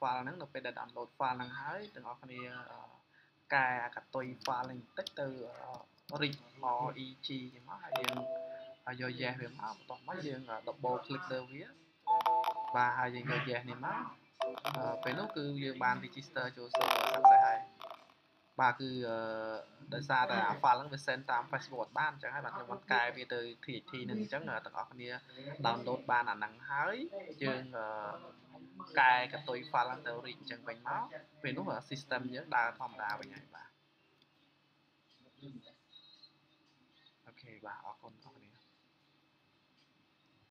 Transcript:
file ហ្នឹងនៅពេលដែល download file ហ្នឹងហើយទាំងអស់គ្នាកែអាកតុយ file ហ្នឹងបន្តិចទៅ reg reg ចឹងមកហើយយើងយក yes វាមកបន្ទាប់មកយើង double click លើវាបាទហើយយើងយក yes នេះមកពេលនោះគឺយើងបាន register ចូល server success ហើយបាទគឺដោយសារតែ file ហ្នឹងវា send តាម Facebook អត់បានអញ្ចឹងហើយបាទខ្ញុំបានកែវាទៅ TXT ហ្នឹងអញ្ចឹងទាំងអស់គ្នា download បានអាហ្នឹងហើយយើង កែកតុយ file ហ្នឹងទៅ read អញ្ចឹងវិញមកពេលនោះ system យើងដើរធម្មតាវិញហើយបាទអូខេបាទអរគុណអរគុណ